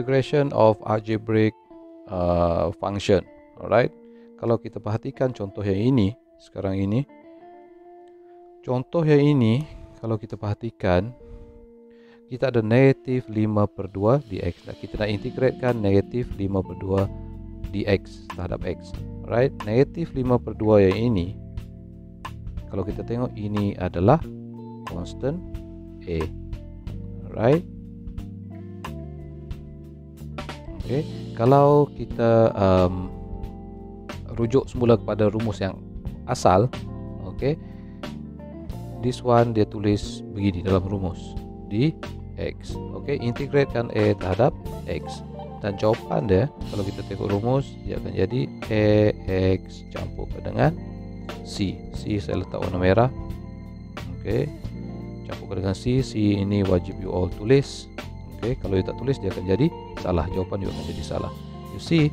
integration of algebraic uh, function. Alright. Kalau kita perhatikan contoh yang ini, sekarang ini. Contoh yang ini, kalau kita perhatikan, kita ada negatif 5 per 2 dx. Nah, kita nak integratekan negatif 5 per 2 dx terhadap x. Alright. Negatif 5 per 2 yang ini, kalau kita tengok ini adalah constant A. Alright. Okay. Kalau kita um, rujuk semula kepada rumus yang asal, okay. This one dia tulis begini dalam rumus di x. Okay. Integratekan A terhadap x. Dan jawapan dia kalau kita tengok rumus dia akan jadi ax campur dengan c. C saya letak warna merah. Okay. Campur dengan c. C ini wajib you all tulis. Okay. Kalau you tak tulis dia akan jadi salah. Jawapan juga akan jadi salah. You see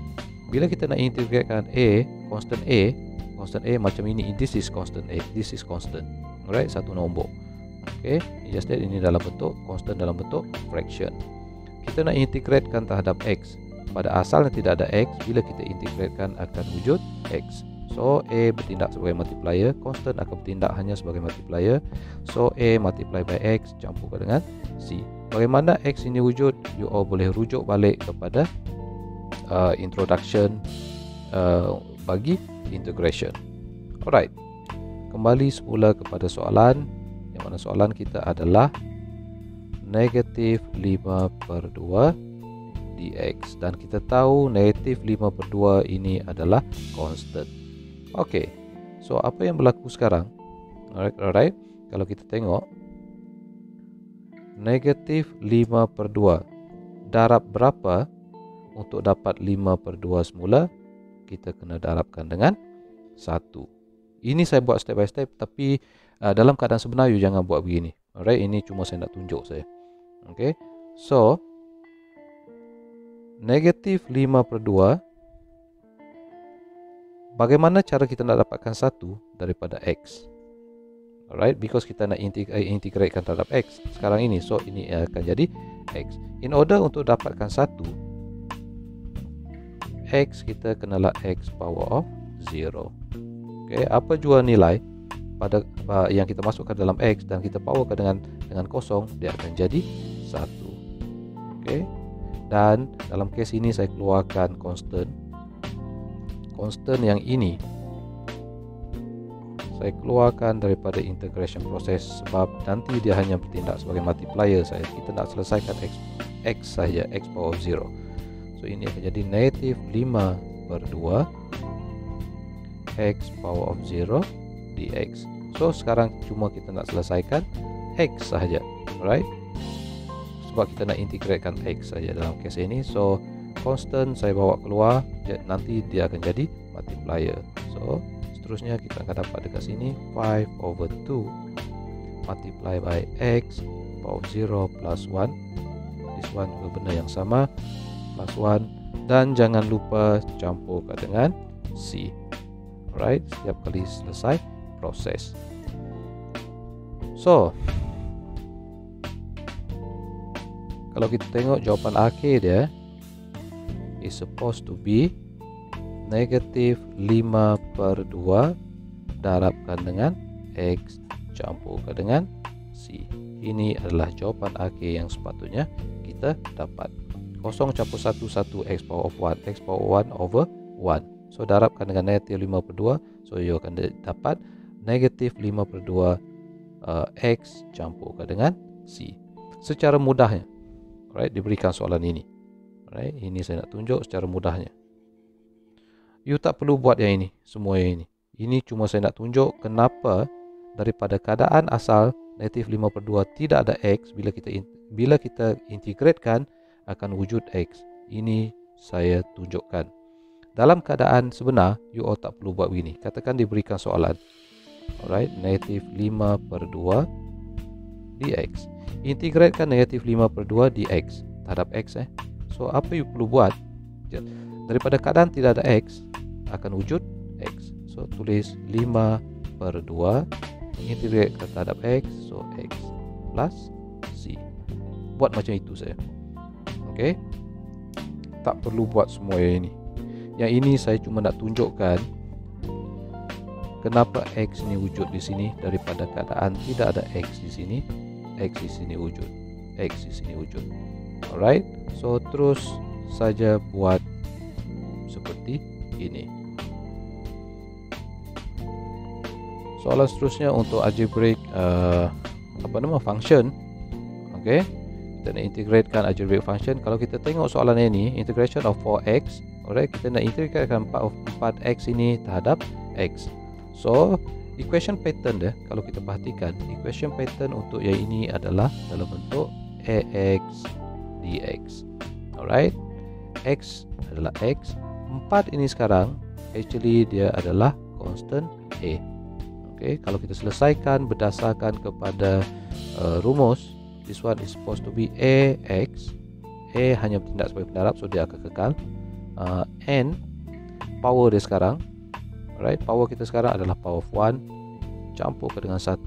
bila kita nak integratekan a constant a constant a macam ini. This is constant a. This is constant. Alright satu nombor. Okay just that ini dalam bentuk constant dalam bentuk fraction. Kita nak integratekan terhadap x. Pada asalnya tidak ada x bila kita integratekan akan wujud x. So a bertindak sebagai multiplier constant akan bertindak hanya sebagai multiplier. So a multiply by x campur dengan c bagaimana X ini wujud? You all boleh rujuk balik kepada uh, introduction uh, bagi integration. Alright. Kembali semula kepada soalan yang mana soalan kita adalah negatif 5 per 2 dx. Dan kita tahu negatif 5 per 2 ini adalah constant. Ok so apa yang berlaku sekarang? Alright, alright. kalau kita tengok negatif 5 per 2 darab berapa? Untuk dapat 5 per 2 semula kita kena darabkan dengan 1 ini saya buat step by step tapi uh, dalam keadaan sebenar you jangan buat begini. Alright? Ini cuma saya nak tunjuk saya. Okay? So negatif 5 per 2 bagaimana cara kita nak dapatkan 1 daripada x alright because kita nak eh, integratekan terhadap x sekarang ini so ini akan jadi x. In order untuk dapatkan satu x kita kenalah x power of 0 okay apa jua nilai pada yang kita masukkan dalam x dan kita powerkan dengan dengan kosong dia akan jadi satu. Okay dan dalam case ini saya keluarkan constant. Constant yang ini saya keluarkan daripada integration proses sebab nanti dia hanya bertindak sebagai multiplier saya. Kita nak selesaikan x, x saja x power 0 so ini akan jadi negatif 5 per 2 x power of 0 dx. So sekarang cuma kita nak selesaikan x saja right sebab kita nak integratekan x saja dalam case ini. So constant saya bawa keluar nanti dia akan jadi multiplier. So seterusnya kita akan dapat dekat sini 5 over 2 multiply by x power 0 plus 1 this one juga benda yang sama plus 1 dan jangan lupa campurkan dengan c. Alright setiap kali selesai proses. So kalau kita tengok jawapan akhir dia is supposed to be negatif 5 per 2 darabkan dengan X campurkan dengan C. Ini adalah jawapan akhir yang sepatutnya kita dapat. 0 campur 1 1 X power of 1 X power 1 over 1 so darabkan dengan negatif 5 per 2 so you akan dapat negatif 5 per 2 uh, X campurkan dengan C. Secara mudahnya right, diberikan soalan ini. Right, ini saya nak tunjuk secara mudahnya You tak perlu buat yang ini, semua yang ini. Ini cuma saya nak tunjuk kenapa daripada keadaan asal negatif 5 per 2 tidak ada X bila kita bila kita integratekan akan wujud X. Ini saya tunjukkan. Dalam keadaan sebenar, you all tak perlu buat begini. Katakan diberikan soalan. Alright, negatif 5 per 2 dx. Integratekan negatif 5 per 2 dx terhadap x. Eh. So, apa you perlu buat? Daripada keadaan tidak ada x, akan wujud X. So tulis 5 per 2 Integrate ke terhadap X. So X plus C. Buat macam itu saya. Okay tak perlu buat semua yang ini. Yang ini saya cuma nak tunjukkan kenapa X ni wujud di sini daripada keadaan tidak ada X di sini. X di sini wujud. X di sini wujud. Alright? So terus saja buat seperti ini. Soalan seterusnya untuk algebraic uh, apa nama function. Okey. Kita nak integratekan algebraic function. Kalau kita tengok soalan ini integration of 4x alright kita nak integratekan 4x ini terhadap x. So equation pattern dia kalau kita perhatikan equation pattern untuk yang ini adalah dalam bentuk ax dx alright. X adalah x 4 ini sekarang actually dia adalah constant a. Okay kalau kita selesaikan berdasarkan kepada uh, rumus this one is supposed to be ax a hanya bertindak sebagai pendarab so dia akan kekal. Uh, n power dia sekarang. Alright, power kita sekarang adalah power of 1 campur ke dengan 1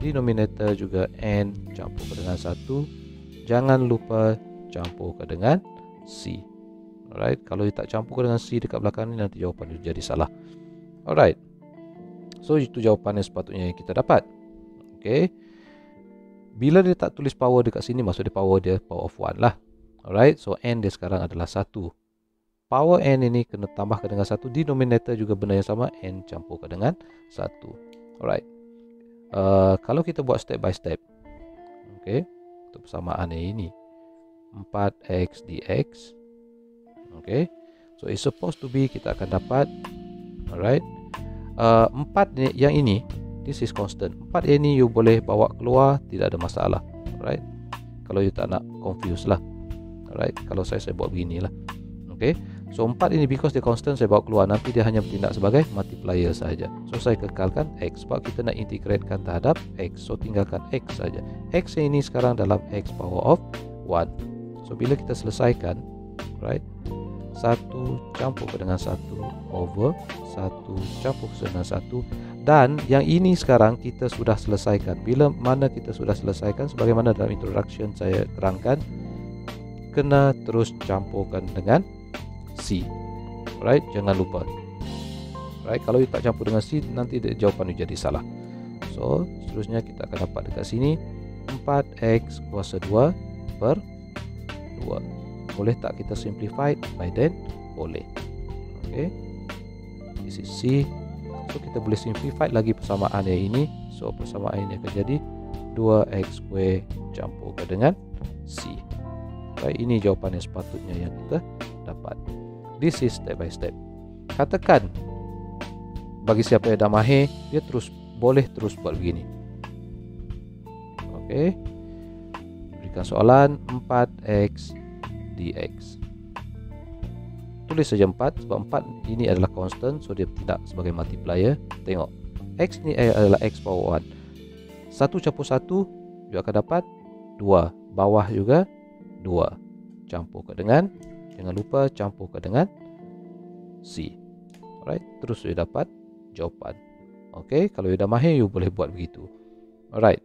denominator juga n campur ke dengan 1 jangan lupa campur ke dengan c alright kalau dia tak campur dengan c dekat belakang ni nanti jawapan dia jadi salah. Alright. So itu jawapan yang sepatutnya kita dapat. Okay. Bila dia tak tulis power dekat sini maksud dia power dia power of 1 lah. Alright so n dia sekarang adalah 1 power n ini kena tambahkan dengan satu. Denominator juga benda yang sama n campurkan dengan satu. Alright. Uh, kalau kita buat step by step okay untuk persamaan ini 4x dx okay so it's supposed to be kita akan dapat alright uh, 4 yang ini this is constant 4 ini you boleh bawa keluar tidak ada masalah alright kalau you tak nak confuse lah alright kalau saya saya buat beginilah okay So 4 ini because dia constant saya bawa keluar nanti dia hanya bertindak sebagai multiplier saja. So saya kekalkan x sebab kita nak integratekan terhadap x. So tinggalkan x saja. X ini sekarang dalam x power of 1. So bila kita selesaikan right 1 campur dengan 1 over 1 campur dengan 1 dan yang ini sekarang kita sudah selesaikan. Bila mana kita sudah selesaikan sebagaimana dalam introduction saya terangkan kena terus campurkan dengan C. Right, jangan lupa. Right, kalau you tak campur dengan C Nanti jawapan you jadi salah. So, seterusnya kita akan dapat dekat sini. 4X kuasa 2 per 2 Boleh tak kita simplify by then? Boleh Okay This is C So, kita boleh simplify lagi persamaan yang ini So, persamaan ini akan jadi 2X square campur dengan C Right, ini jawapan yang sepatutnya yang kita dapat This is step by step. Katakan bagi siapa yang dah mahir, dia terus boleh terus buat begini. Okey. Berikan soalan 4x dx. Tulis saja 4 sebab 4 ini adalah constant so dia tidak sebagai multiplier. Tengok. X ni adalah x power 1. 1 campur 1 juga akan dapat 2. Bawah juga 2. Campur ke dengan Jangan lupa campurkan dengan C. Alright, terus you dapat jawapan. Okay, kalau you dah mahir, you boleh buat begitu. Alright.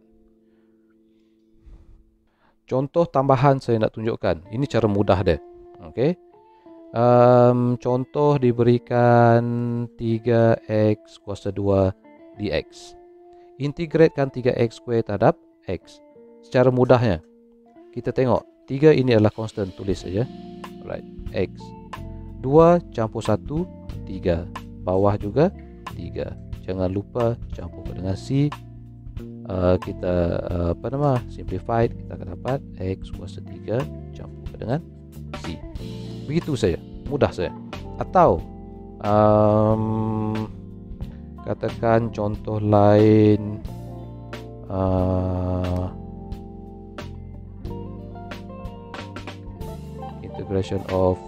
Contoh tambahan saya nak tunjukkan. Ini cara mudah dia. Okay. Um, contoh diberikan 3x kuasa 2 dx. Integratekan 3x square terhadap x. Secara mudahnya, kita tengok 3 ini adalah constant, tulis saja right x 2 campur 1 3 bawah juga 3 jangan lupa campur dengan c uh, kita uh, apa nama? Simplified kita akan dapat x kuasa 3 campur dengan c begitu saja. Mudah saja. Atau um, katakan contoh lain uh, integration of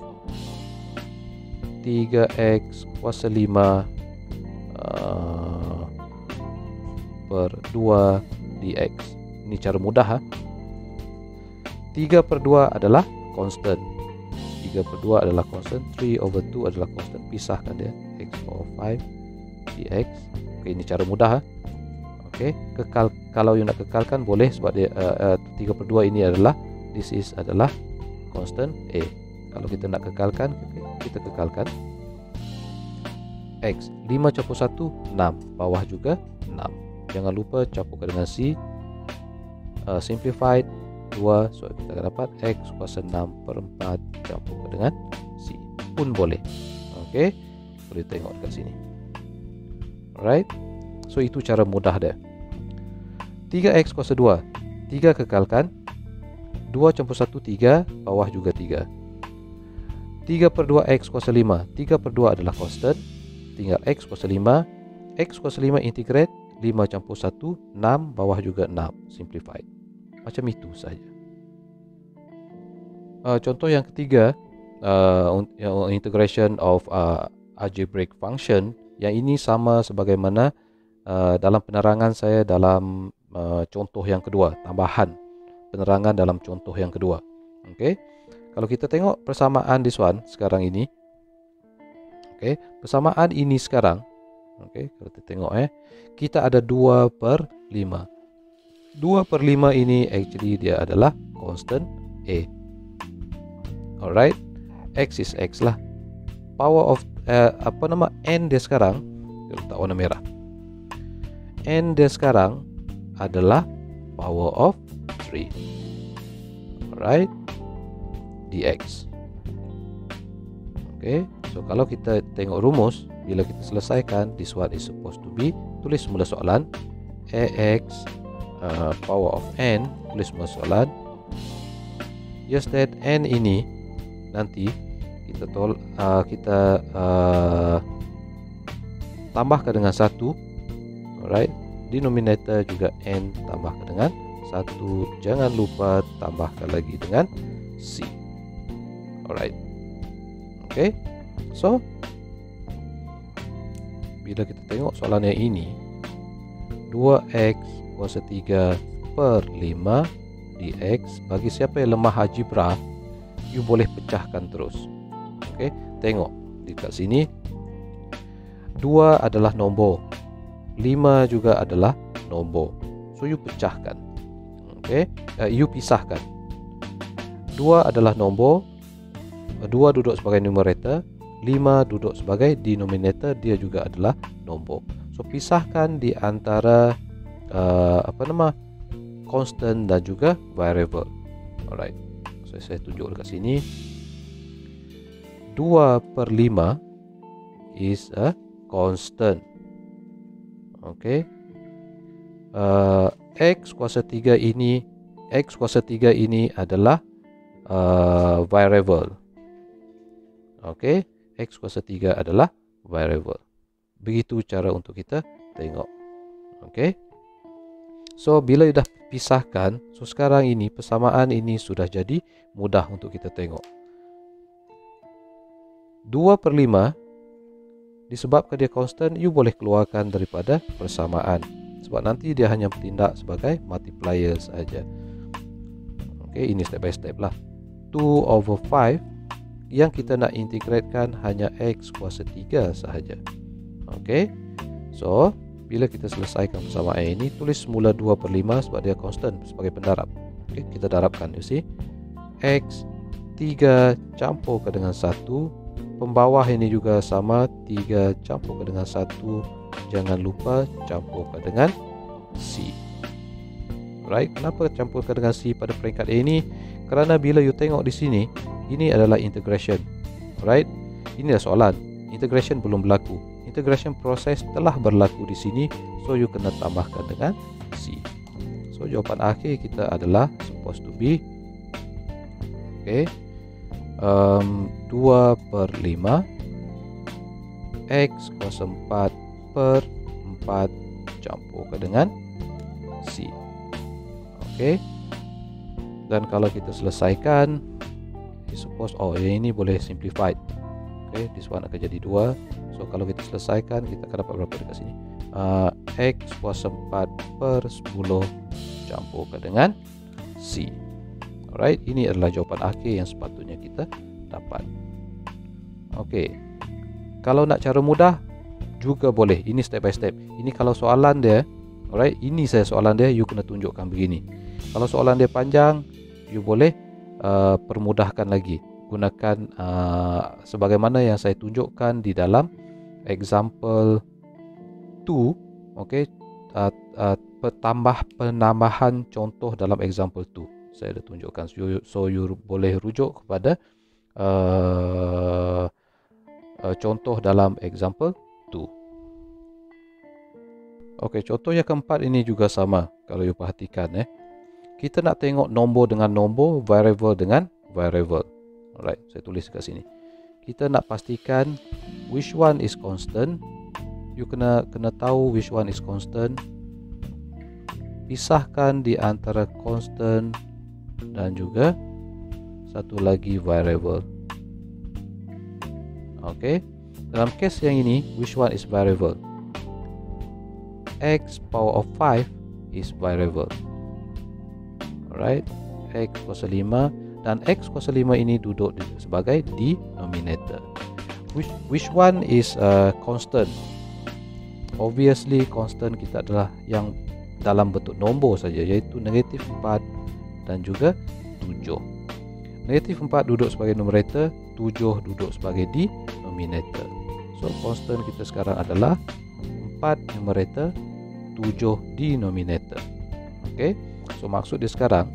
3x kuasa 5 per 2 dx. Ini cara mudah ha? 3 per 2 adalah constant. 3 per 2 adalah constant. 3 over 2 adalah constant. Pisahkan dia. X power 5 dx. Ok ini cara mudah ha? ok kekal kalau you nak kekalkan boleh sebab dia uh, uh, 3 per 2 ini adalah this is adalah constant A. Kalau kita nak kekalkan, kita kekalkan. X. 5 campur 1 6 bawah juga 6 jangan lupa campurkan dengan C uh, simplified. 2 so kita akan dapat X kuasa 6 per 4 campurkan dengan C pun boleh. Ok boleh tengok dekat sini. Alright so itu cara mudah dia. 3X kuasa 2 3 kekalkan. 2 campur 1 3 bawah juga 3 3 per 2 X kuasa 5 3 per 2 adalah constant. Tinggal X kuasa 5 X kuasa 5 integrate 5 campur 1 6 bawah juga 6 simplified. Macam itu saja uh, contoh yang ketiga uh, integration of uh, algebraic function yang ini sama sebagaimana uh, dalam penerangan saya dalam uh, contoh yang kedua tambahan penerangan dalam contoh yang kedua. Okey? Kalau kita tengok persamaan this one sekarang ini Okey, persamaan ini sekarang okey, kalau kita tengok eh, kita ada 2 per 5. 2 per 5 ini actually dia adalah constant A. Alright, X is X lah. Power of uh, apa nama N dia sekarang, kita letak warna merah. N dia sekarang adalah power of 3. Alright, dx. Okay, so kalau kita tengok rumus, bila kita selesaikan, this one is supposed to be, tulis semula soalan, ax uh, power of n, tulis semula soalan, just that n ini, nanti, kita tol, uh, kita uh, tambahkan dengan satu, alright, denominator juga n tambahkan dengan satu, jangan lupa tambahkan lagi dengan c, alright. Okay, so bila kita tengok soalan yang ini 2x kuasa 3 per 5 dx bagi siapa yang lemah algebra you boleh pecahkan terus. Okay, tengok di kat sini. 2 adalah nombor. 5 juga adalah nombor. So you pecahkan. Okay, uh, you pisahkan. 2 adalah nombor. Dua duduk sebagai numerator lima duduk sebagai denominator Dia juga adalah nombor. So pisahkan di antara uh, Apa nama Constant dan juga variable. Alright. So saya tunjuk dekat sini. Dua per lima Is a constant. Okay. Uh, X kuasa tiga ini X kuasa tiga ini adalah uh, variable. Okey, x kuasa 3 adalah variable. Begitu cara untuk kita tengok. Okey. So bila dah pisahkan, so sekarang ini persamaan ini sudah jadi mudah untuk kita tengok. 2 per 5 disebabkan dia constant, you boleh keluarkan daripada persamaan. Sebab nanti dia hanya bertindak sebagai multiplier saja. Okey, ini step by step lah. 2 over 5 yang kita nak integratekan hanya x kuasa 3 sahaja. Okey. So, bila kita selesaikan persamaan ini, tulis semula 2 per 5 sebab dia constant sebagai pendarab. Okey, kita darabkan, you see. x 3 campurkan dengan 1. Pembawah ini juga sama, 3 campurkan dengan 1. Jangan lupa campurkan dengan c. Right, kenapa campurkan dengan c pada peringkat A ini? Kerana bila you tengok di sini, ini adalah integration. Alright? Ini adalah soalan. Integration belum berlaku. Integration proses telah berlaku di sini. So you kena tambahkan dengan C. So jawapan akhir kita adalah supposed to be okay, um, 2 per 5 X kuasa 4 per 4 campurkan dengan C. Okay. Dan kalau kita selesaikan we suppose oh yang ini boleh simplified. Okay this one akan jadi 2 so kalau kita selesaikan kita akan dapat berapa dekat sini? Uh, x kuasa 4 per 10 campurkan dengan c. Alright ini adalah jawapan akhir yang sepatutnya kita dapat. Ok kalau nak cara mudah juga boleh. Ini step by step. Ini kalau soalan dia alright ini saya soalan dia you kena tunjukkan begini kalau soalan dia panjang you boleh Uh, permudahkan lagi. Gunakan uh, sebagaimana yang saya tunjukkan di dalam example 2 okey uh, uh, petambah penambahan contoh dalam example 2 saya dah tunjukkan. So you, so you boleh rujuk kepada uh, uh, contoh dalam example 2 okey contoh yang keempat ini juga sama kalau you perhatikan eh kita nak tengok nombor dengan nombor variable dengan variable alright saya tulis kat sini kita nak pastikan which one is constant you kena kena tahu which one is constant pisahkan di antara constant dan juga satu lagi variable. Okey. Dalam kes yang ini, which one is variable? x power of 5 is variable. Alright. x kuasa 5 dan x kuasa 5 ini duduk sebagai denominator. Which which one is a constant? Obviously constant kita adalah yang dalam bentuk nombor saja iaitu negatif 4 dan juga 7. Negatif 4 duduk sebagai numerator, 7 duduk sebagai denominator. So constant kita sekarang adalah 4 numerator, 7 denominator. Okey. So maksud dia sekarang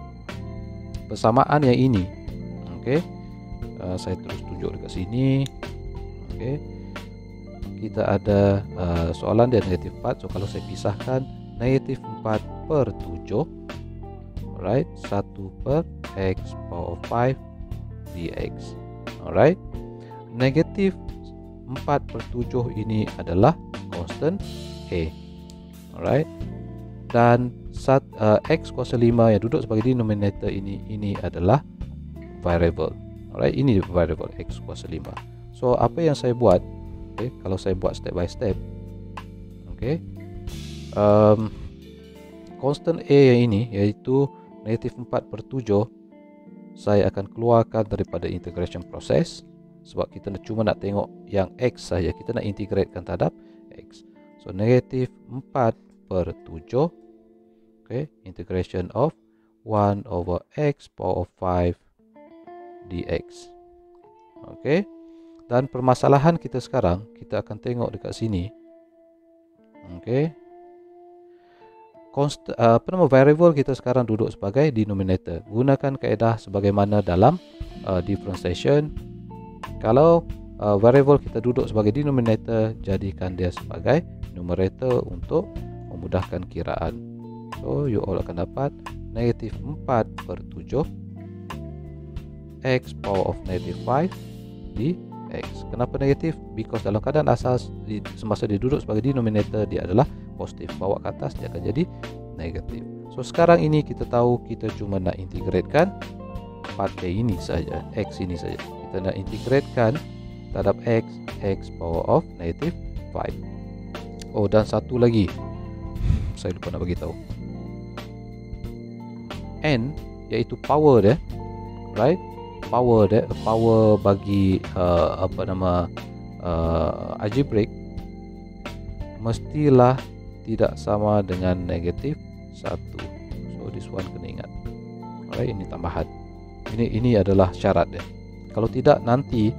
persamaan yang ini. Okey. Uh, saya terus tunjuk dekat sini. Okey. Kita ada uh, soalan dia negatif 4. So kalau saya pisahkan negatif 4 per 7 alright 1 per x power 5 dx alright negatif 4 per 7 ini adalah constant a alright dan sat, uh, x kuasa 5 yang duduk sebagai denominator ini ini adalah variable. Alright ini variable x kuasa 5 so apa yang saya buat? Okay, kalau saya buat step by step. Okay, um, constant A yang ini iaitu negatif 4 per 7 saya akan keluarkan daripada integration process sebab kita cuma nak tengok yang X saja. Kita nak integratekan terhadap X. So negatif 4 per 7 okay, integration of 1 over X power of 5 dx okay. dan permasalahan kita sekarang kita akan tengok dekat sini okay const, uh, apa nama variable kita sekarang duduk sebagai denominator. Gunakan kaedah sebagaimana dalam uh, differentiation. Kalau uh, variable kita duduk sebagai denominator, jadikan dia sebagai numerator untuk memudahkan kiraan. So, you all akan dapat negatif 4 per 7 x power of negative 5 di x. Kenapa negatif? Because dalam keadaan asal semasa dia duduk sebagai denominator, dia adalah positif. Bawa ke atas dia akan jadi negatif so sekarang ini kita tahu kita cuma nak integratekan A ini saja X ini saja. Kita nak integratekan terhadap X X power of negative 5 oh dan satu lagi. Saya lupa nak bagi tahu N iaitu power dia right? Power dia power bagi uh, apa nama uh, algebraic mestilah tidak sama dengan negatif 1 so this one kena ingat. Alright ini tambahan. Ini ini adalah syarat dia. Kalau tidak nanti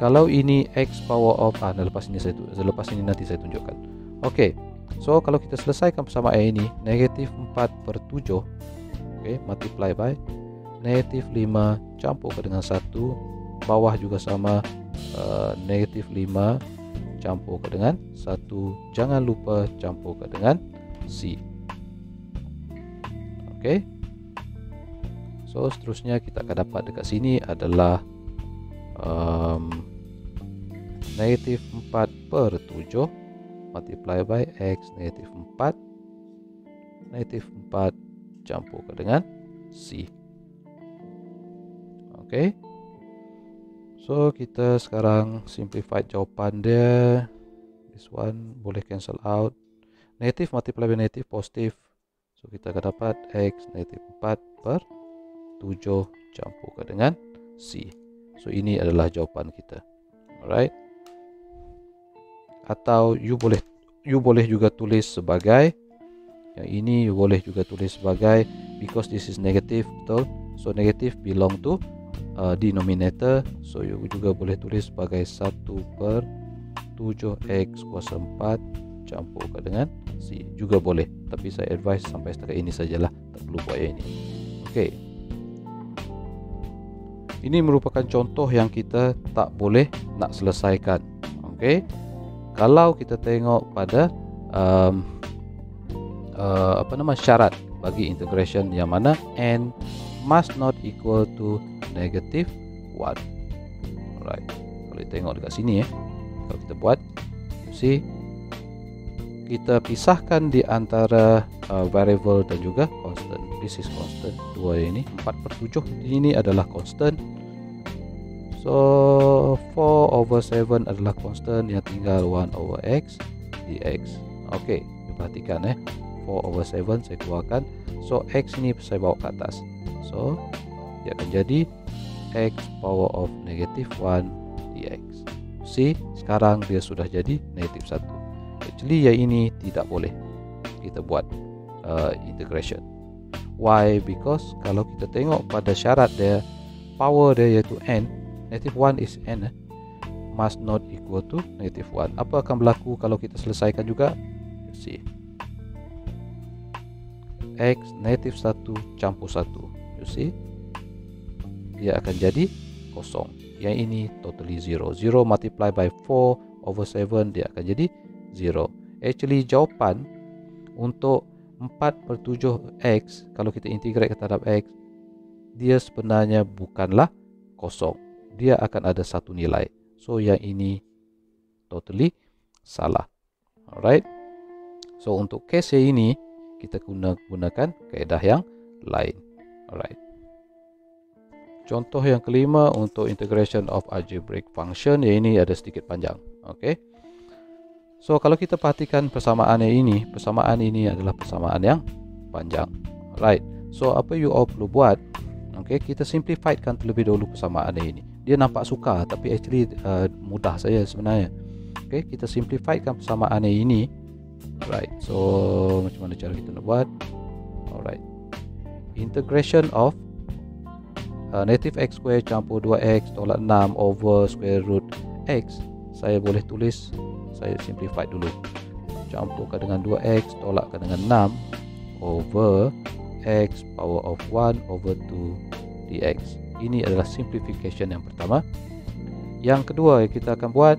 kalau ini x power of ah lepas ini saya lepas ini nanti saya tunjukkan. Okey so kalau kita selesaikan persamaan ini negatif 4 per 7 okey multiply by negatif 5 campur dengan 1 bawah juga sama uh, negatif 5 campur ke dengan satu. Jangan lupa campur ke dengan C. Ok so seterusnya kita akan dapat dekat sini adalah um, negatif 4 per 7 multiply by X negatif 4 negatif 4 campur ke dengan C ok So kita sekarang simplify jawapan dia. This one boleh cancel out. Negatif multiply by negatif positif. So kita akan dapat X negatif 4 per 7 campur dengan C. So ini adalah jawapan kita. Alright. Atau you boleh you boleh juga tulis sebagai yang ini you boleh juga tulis sebagai because this is negative betul. So negative belong to uh, denominator so you juga boleh tulis sebagai 1 per 7x kuasa 4 campurkan dengan C juga boleh tapi saya advise sampai setakat ini sajalah tak perlu buat yang ini Okey. ini merupakan contoh yang kita tak boleh nak selesaikan Okey. kalau kita tengok pada um, uh, apa nama syarat bagi integration yang mana n must not equal to negative 1 alright kita tengok dekat sini eh. Kalau kita buat see kita pisahkan di antara uh, variable dan juga constant. This is constant. Dua ini 4 per 7 ini adalah constant. So 4 over 7 adalah constant. Yang tinggal 1 over x dx. Ok perhatikan eh 4 over 7 saya keluarkan. So x ini saya bawa ke atas. So dia akan jadi x power of negative 1 dx. See sekarang dia sudah jadi negative 1 actually yang ini tidak boleh kita buat uh, integration. Why? Because kalau kita tengok pada syarat dia power dia iaitu n negative 1 is n eh, must not equal to negative 1 apa akan berlaku kalau kita selesaikan juga? See x negative 1 campur 1 you see dia akan jadi kosong yang ini totally 0 0 multiply by 4 over 7 dia akan jadi 0. Actually jawapan untuk 4 per 7 X kalau kita integrate ke terhadap X dia sebenarnya bukanlah kosong. Dia akan ada satu nilai. So yang ini totally salah. Alright. So untuk case ini kita guna gunakan kaedah yang lain. Alright. Contoh yang kelima untuk integration of algebraic function yang ini ada sedikit panjang. Okay. So kalau kita perhatikan persamaan ini, persamaan ini adalah persamaan yang panjang. Right. So apa you all perlu buat? Okay, kita simplifiedkan terlebih dahulu persamaan ini. Dia nampak sukar tapi actually uh, mudah saja sebenarnya. Okay, kita simplifiedkan persamaan ini. Right. So macam mana cara kita nak buat? Alright. Integration of uh, negative x square campur 2x tolak 6 over square root x. Saya boleh tulis saya simplify dulu campurkan dengan 2x tolakkan dengan 6 over x power of 1 over 2 dx ini adalah simplification yang pertama yang kedua yang kita akan buat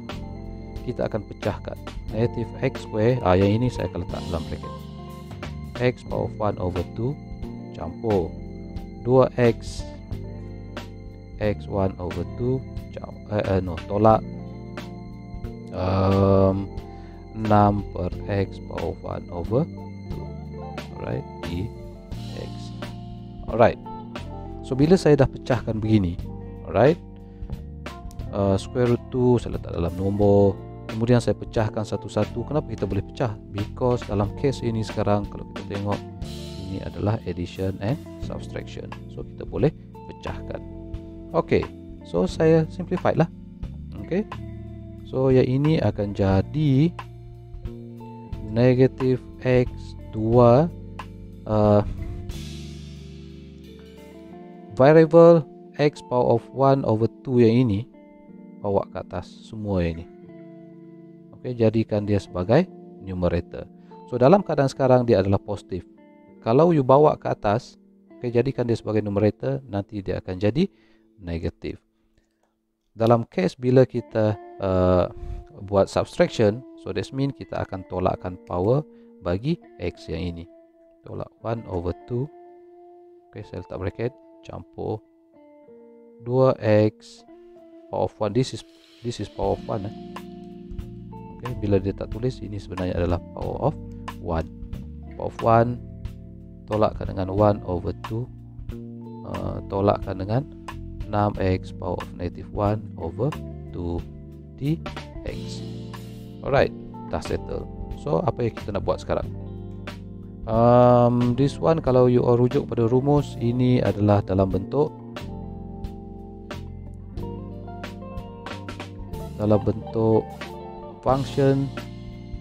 kita akan pecahkan negative x square ah, yang ini saya akan letak dalam bracket. X power of 1 over 2 campur. 2x x1 over 2 eh, eh, no, tolak. Um, 6 per x power 1 over 2 alright dx alright. So bila saya dah pecahkan begini alright uh, square root 2 saya letak dalam nombor kemudian saya pecahkan satu-satu. Kenapa kita boleh pecah? Because dalam case ini sekarang kalau kita tengok ini adalah addition and subtraction. So kita boleh pecahkan. Ok so saya simplified lah. Ok So yang ini akan jadi negative x 2 uh, variable x power of 1 over 2 yang ini bawa ke atas semua yang ini. Okey, jadikan dia sebagai numerator. So dalam keadaan sekarang dia adalah positif. Kalau you bawa ke atas, okay, jadikan dia sebagai numerator, nanti dia akan jadi negatif. Dalam case bila kita uh, buat subtraction so that mean kita akan tolakkan power bagi x yang ini tolak 1 over 2 ok saya letak bracket campur 2x power of 1 this is this is power of 1 eh. Ok bila dia tak tulis ini sebenarnya adalah power of 1 power of 1 tolakkan dengan 1 over 2 uh, tolakkan dengan 6x power of negative 1 over 2 dx alright dah settle. So apa yang kita nak buat sekarang? Um, this one kalau you all rujuk pada rumus ini adalah dalam bentuk dalam bentuk function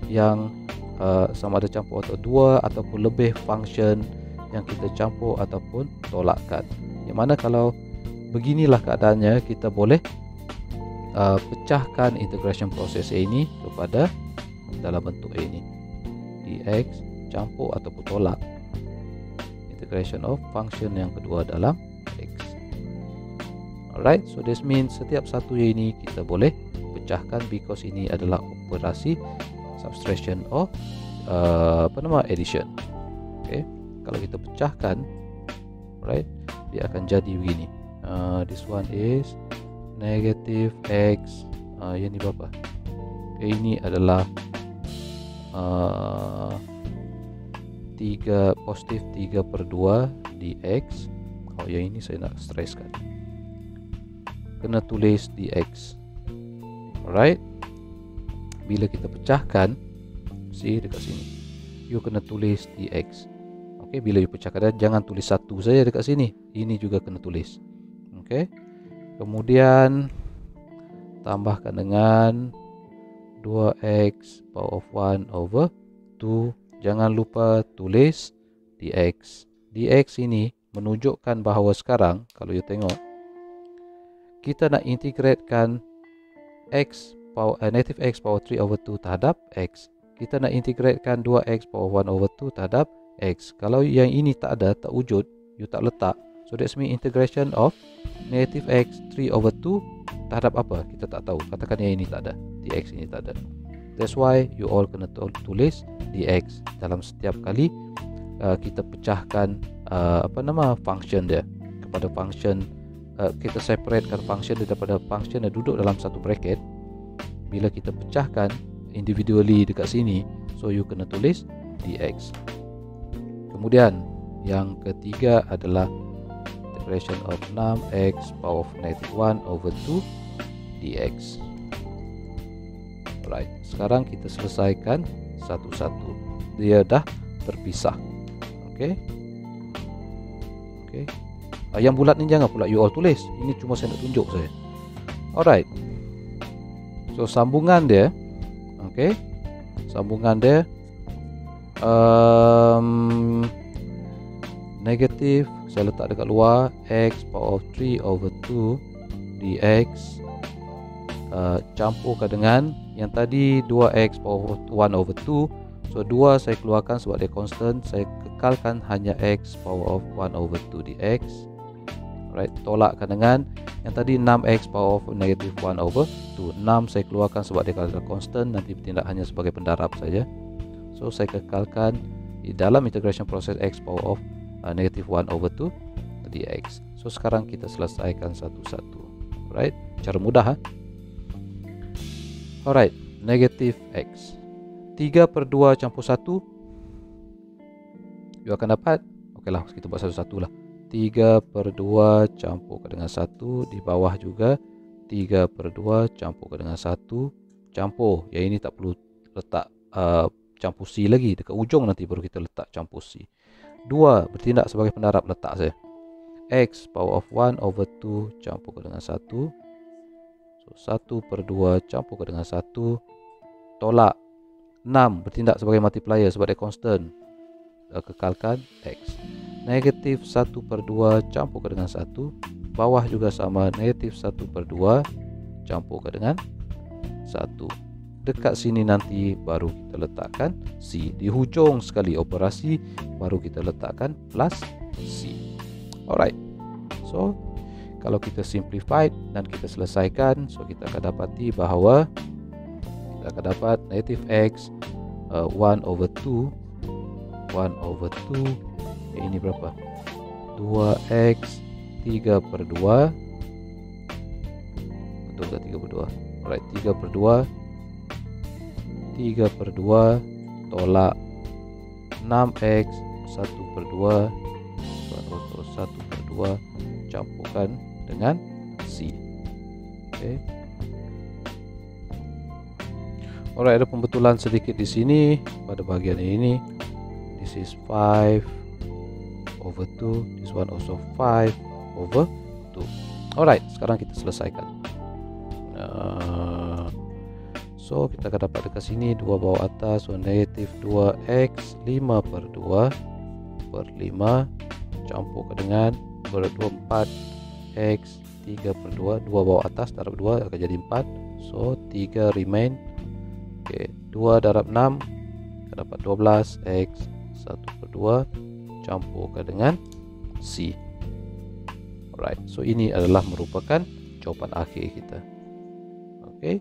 yang uh, sama ada campur atau dua ataupun lebih function yang kita campur ataupun tolakkan. Yang mana kalau beginilah keadaannya kita boleh uh, pecahkan integration proses A ini kepada dalam bentuk A ini. Dx campur ataupun tolak integration of function yang kedua dalam x. Alright so this means setiap satu ini kita boleh pecahkan because ini adalah operasi subtraction of uh, apa nama addition okay? Kalau kita pecahkan right dia akan jadi begini. Uh, this one is negative x. Uh, yang ni berapa? Okay, ini adalah uh, 3 positif 3 per 2 dx oh yang ini saya nak stresskan. Kena tulis dx alright bila kita pecahkan see dekat sini. You kena tulis dx ok bila you pecahkan jangan tulis satu saja dekat sini. Ini juga kena tulis. Ok kemudian tambahkan dengan 2x power of 1 over 2 jangan lupa tulis dx. dx ini menunjukkan bahawa sekarang kalau you tengok kita nak integratekan x power uh, negative x power 3 over 2 terhadap x. Kita nak integratekan 2x power 1 over 2 terhadap x. Kalau yang ini tak ada, tak wujud, you tak letak. So that's mean integration of negative x 3 over 2 terhadap apa? Kita tak tahu. Katakan yang ini tak ada. dx ini tak ada. That's why you all kena tulis dx dalam setiap kali uh, kita pecahkan uh, apa nama function dia kepada function uh, kita separatekan function dia daripada function yang duduk dalam satu bracket bila kita pecahkan individually dekat sini so you kena tulis dx kemudian yang ketiga adalah integration of 6x power of negative 1 over 2 dx Alright, sekarang kita selesaikan satu-satu. Dia dah terpisah. Okey. Uh, yang bulat ni jangan pula you all tulis. Ini cuma saya nak tunjuk saja. Alright. So sambungan dia. Okey. Sambungan dia um, negatif saya letak dekat luar x power of 3 over 2 dx uh, campurkan dengan yang tadi 2x power 1 over 2 so 2 saya keluarkan sebab dia constant. Saya kekalkan hanya x power of 1 over 2 dx right? Tolakkan dengan yang tadi 6x power of negative 1 over 2 6 saya keluarkan sebab dia kalau constant nanti bertindak hanya sebagai pendarab saja. So saya kekalkan di dalam integration process x power of uh, negative 1 over 2 dx so sekarang kita selesaikan satu-satu. Right? Cara mudah ha? Alright, negatif X. 3 per 2 campur 1 You akan dapat. Ok lah, kita buat satu-satu lah 3 per 2 campur dengan 1 Di bawah juga 3 per 2 campur dengan 1 Campur, yang ini tak perlu letak uh, campur C lagi Dekat ujung nanti baru kita letak campur C. 2 bertindak sebagai pendarab letak saya X power of 1 over 2 campur dengan 1 So 1 per 2 campur dengan 1 Tolak. 6 bertindak sebagai multiplier sebab dia constant. Uh, Kekalkan X Negatif 1 per 2 campur dengan 1 Bawah juga sama Negatif 1 per 2 campur dengan 1 Dekat sini nanti baru kita letakkan C. Di hujung sekali operasi Baru kita letakkan plus C. Alright. So kalau kita simplify dan kita selesaikan so kita akan dapati bahawa kita akan dapat negative x uh, 1 over 2 1 over 2 yang ini berapa 2x 3 per 2 betul tak 3 per 2 alright 3 per 2 3 per 2 tolak 6x 1 per 2 1 per 2 campurkan dengan C. Okay. Alright, ada pembetulan sedikit di sini pada bahagian ini. This is 5 over 2 this one also 5 over 2 alright sekarang kita selesaikan. So kita akan dapat dekat sini 2 bawah atas so negatif 2x 5 per 2 per 5 campurkan dengan per 2 4 x 3 per 2 2 bawah atas darab 2 akan jadi 4 so 3 remain. Ok 2 darab 6 kita dapat 12 x 1 per per 2 campurkan dengan C. Alright, so ini adalah merupakan jawapan akhir kita. Okay.